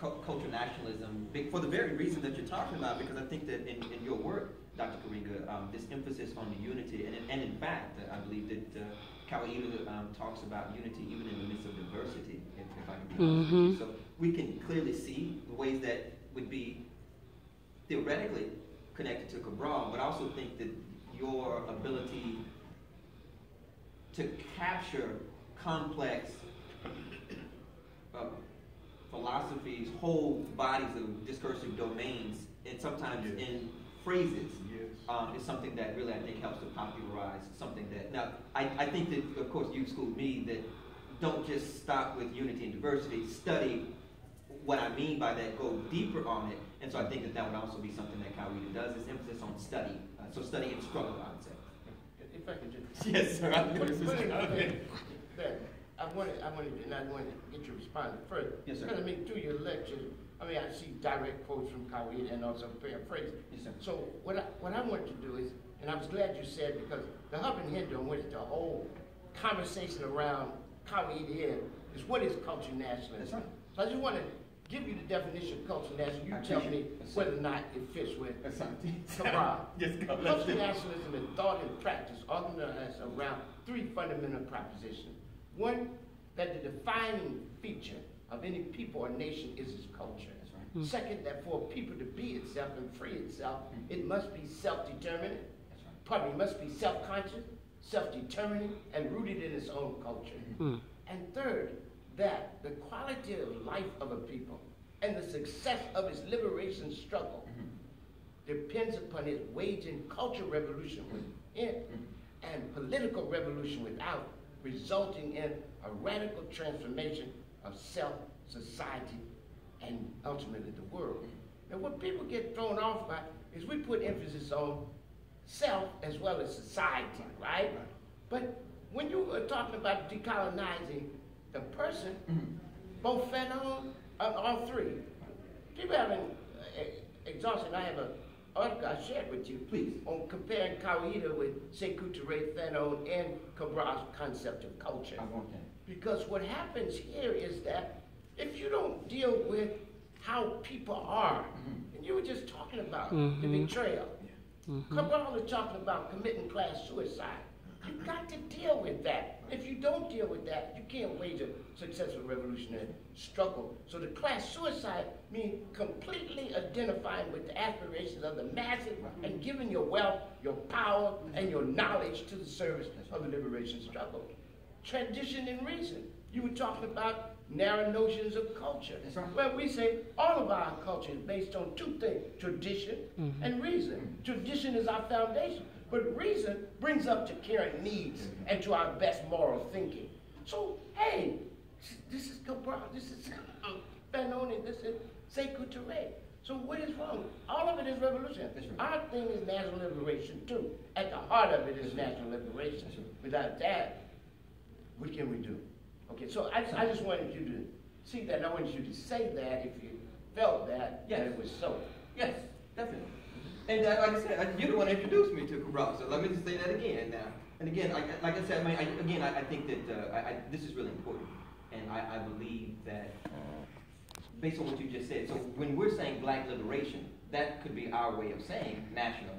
cultural nationalism for the very reason that you're talking about, because I think that in, in your work, Dr. Karenga, um, this emphasis on the unity, and, and in fact, I believe that uh, Kawaida um, talks about unity even in the midst of diversity, if, if I can be honest mm-hmm. So we can clearly see the ways that would be theoretically connected to Cabral, but I also think that your ability to capture complex uh, philosophies, whole bodies of discursive domains, and sometimes yes. in phrases, yes. um, is something that really I think helps to popularize something that. Now, I, I think that, of course, you've schooled me that don't just stop with unity and diversity, study what I mean by that, go deeper on it. And so I think that that would also be something that Kawaida does, is emphasis on study. Uh, so study and struggle, I would say. If I can just... Yes, sir. I, I wanted, I wanted, and I wanted to get your response first. Yes, sir. Because I mean, through your lectures, I mean, I see direct quotes from Kawaida and also paraphrase. Yes, sir. So what I, what I want to do is, and I was glad you said, because the Hub and Hinder, which the whole conversation around Kawaida is what is culture nationalism? Right. So I just want to give you the definition of culture nationalism. You tell me whether or not it fits with Cabral. yes, culture nationalism is thought and practice organized around three fundamental propositions. One, that the defining feature of any people or nation is its culture. Right. Mm. Second, that for a people to be itself and free itself, mm. it must be self-determined. Right. Pardon me, must be self-conscious, self-determining, and rooted in its own culture. Mm. And third, that the quality of life of a people and the success of its liberation struggle mm -hmm. depends upon its waging cultural revolution within mm -hmm. and political revolution without, resulting in a radical transformation of self, society, and ultimately the world. And what people get thrown off by is we put emphasis on self as well as society, right? right. But when you are talking about decolonizing the person, mm -hmm. both Fanon, uh, all three, people haven't uh, exhausted. I have a article I shared with you, please, on comparing Kawaida with Sekou Touré, Fanon, and Cabral's concept of culture. I want that. Because what happens here is that if you don't deal with how people are, mm -hmm. and you were just talking about mm -hmm. the mm-hmm. betrayal, yeah. mm -hmm. Cabral was talking about committing class suicide. You've got to deal with that. If you don't deal with that, you can't wage a successful revolutionary struggle. So the class suicide means completely identifying with the aspirations of the masses and giving your wealth, your power, and your knowledge to the service of the liberation struggle. Tradition and reason. You were talking about narrow notions of culture. Right. Well, we say all of our culture is based on two things, tradition mm -hmm. and reason. Tradition is our foundation. But reason brings up to caring needs and to our best moral thinking. So, hey, this is Cabral, this is Fanon, this is Sekou Touré. So what is wrong? All of it is revolution. Our thing is national liberation too. At the heart of it is national liberation. Without that, what can we do? Okay, so I, I just wanted you to see that, and I wanted you to say that if you felt that, yes. that it was so. Yes, definitely. And uh, like I said, uh, you're the one that introduced me to Cabral, so let me just say that again now. And again, like, like I said, I mean, I, again, I, I, think that uh, I, this is really important. And I, believe that, based on what you just said, so when we're saying black liberation, that could be our way of saying national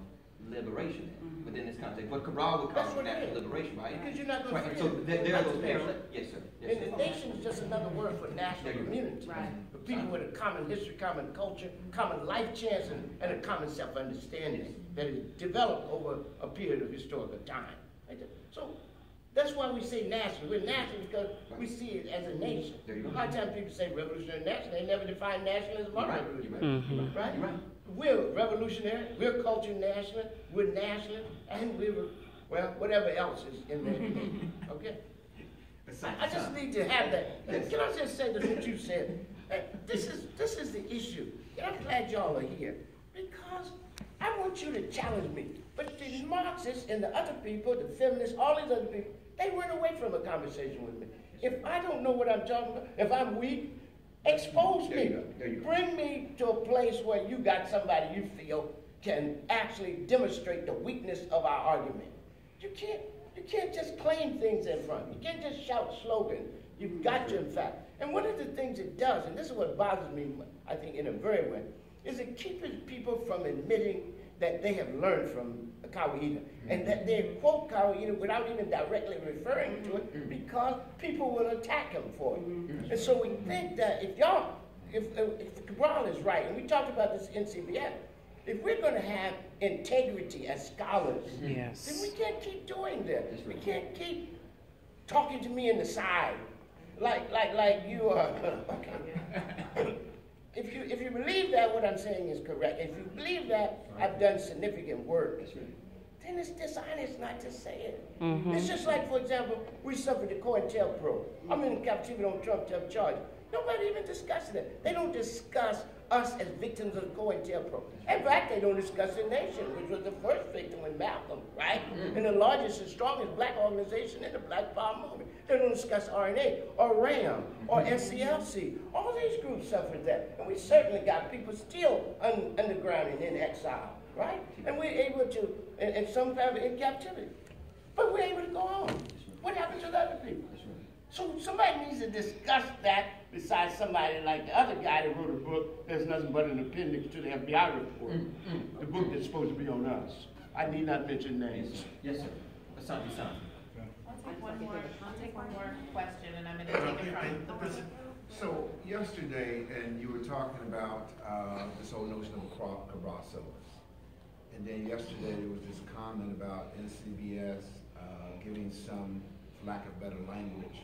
liberation mm-hmm. within this context. But Cabral would call it national liberation, right? Because you're not going right. to. So there, there are those parallels. Yes, sir. Yes, and the nation is just another word for national community. Right. For people with a common history, common culture, common life chance, and, and a common self-understanding that is developed over a period of historical time. So that's why we say national. We're national because we see it as a nation. A lot of times people say revolutionary national. They never define nationalism or right. revolutionary. Mm -hmm. Right? right? We're revolutionary, we're culture national, we're national, and we're, well, whatever else is in there. okay? I, I, just need to have that. Can I just say that what you said? Uh, this is this is the issue. And I'm glad y'all are here because I want you to challenge me. But the Marxists and the other people, the feminists, all these other people, they run away from a conversation with me. If I don't know what I'm talking about, if I'm weak, Expose me. Bring me to a place where you got somebody you feel can actually demonstrate the weakness of our argument. You can't, you can't just claim things in front. You can't just shout slogans. You've got to, in fact. And one of the things it does, and this is what bothers me, I think, in a very way, is it keeps people from admitting that they have learned from Kawaida, and mm-hmm. that they quote Kawaida without even directly referring to it, mm-hmm. because people will attack him for it. Mm-hmm. And so we think that if y'all, if, if Cabral is right, and we talked about this in CBS, if we're gonna have integrity as scholars, Yes. then we can't keep doing this. We can't keep talking to me in the side, like, like, like you are, okay. If you, if you believe that what I'm saying is correct, if you believe that I've done significant work, then it's dishonest not to say it. Mm-hmm. It's just like, for example, we suffered the COINTELPRO. I'm in captivity on Trump charge. Nobody even discusses it. They don't discuss us as victims of COINTELPRO. In fact, they don't discuss the nation, which was the first victim in Malcolm, right? Mm-hmm. And the largest and strongest black organization in the Black Power movement. They don't discuss RNA or RAM or mm-hmm. SCLC. All these groups suffered that. And we certainly got people still un- underground and in exile, right? And we're able to, and, and some family in captivity. But we're able to go on. What happened to the other people? So somebody needs to discuss that besides somebody like the other guy that wrote a book that's nothing but an appendix to the FBI report. The book that's supposed to be on us. I need not mention names. Yes, sir. Hassan, Hassan. I'll take one more, I'll take one more question, and I'm gonna take it from the person. So yesterday, and you were talking about uh, this whole notion of cra- cabral. And then yesterday, there was this comment about NCBS uh, giving some, for lack of better language,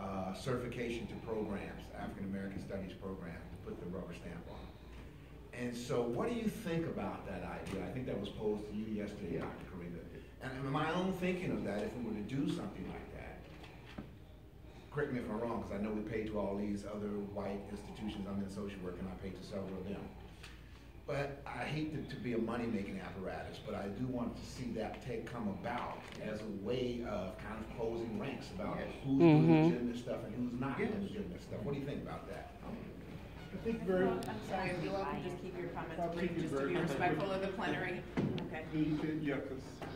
uh, certification to programs, African American Studies program, to put the rubber stamp on. And so what do you think about that idea? I think that was posed to you yesterday, Dr. Karenga. And and my own thinking of that, if we were to do something like that, correct me if I'm wrong, because I know we pay to all these other white institutions, I'm in social work and I pay to several of them. But I hate it to be a money-making apparatus, but I do want to see that take, come about as a way of kind of closing ranks about Yes. who's doing mm-hmm. legitimate stuff and who's not doing Yes. legitimate stuff. What do you think about that? I think very, I'm sorry, if you all can just keep your comments I'll brief, just to be respectful of the plenary. Okay. the- the- yeah, because, uh,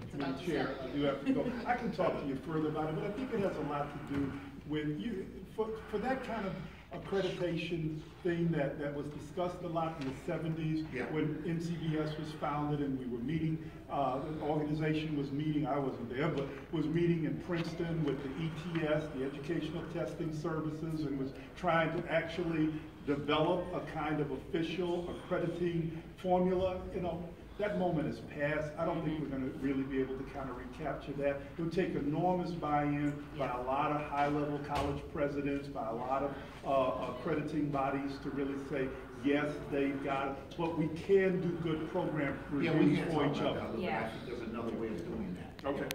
It's Madam about Chair. I do have to go. I can talk to you further about it, but I think it has a lot to do with you, for, for that kind of accreditation thing that, that was discussed a lot in the seventies, Yeah. when NCBS was founded and we were meeting, uh, the organization was meeting, I wasn't there, but was meeting in Princeton with the ETS, the Educational Testing Services, and was trying to actually develop a kind of official accrediting formula, you know, that moment has passed. I don't think we're gonna really be able to kind of recapture that. It would take enormous buy-in by a lot of high-level college presidents, by a lot of, uh, accrediting bodies to really say, yes, they've got it, but we can do good program Yeah, we reviews can for talk each about other. little bit. I Yeah. think there's another way of doing that. Okay. All right, excellent.